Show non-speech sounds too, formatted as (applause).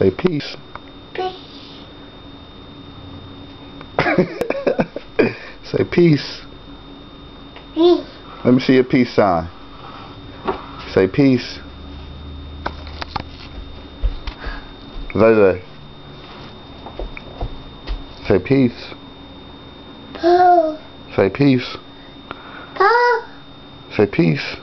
Say peace. Peace. (laughs) Say peace. Peace. Let me see your peace sign. Say peace. Zay Say peace. Oh. Say peace. Oh. Say peace.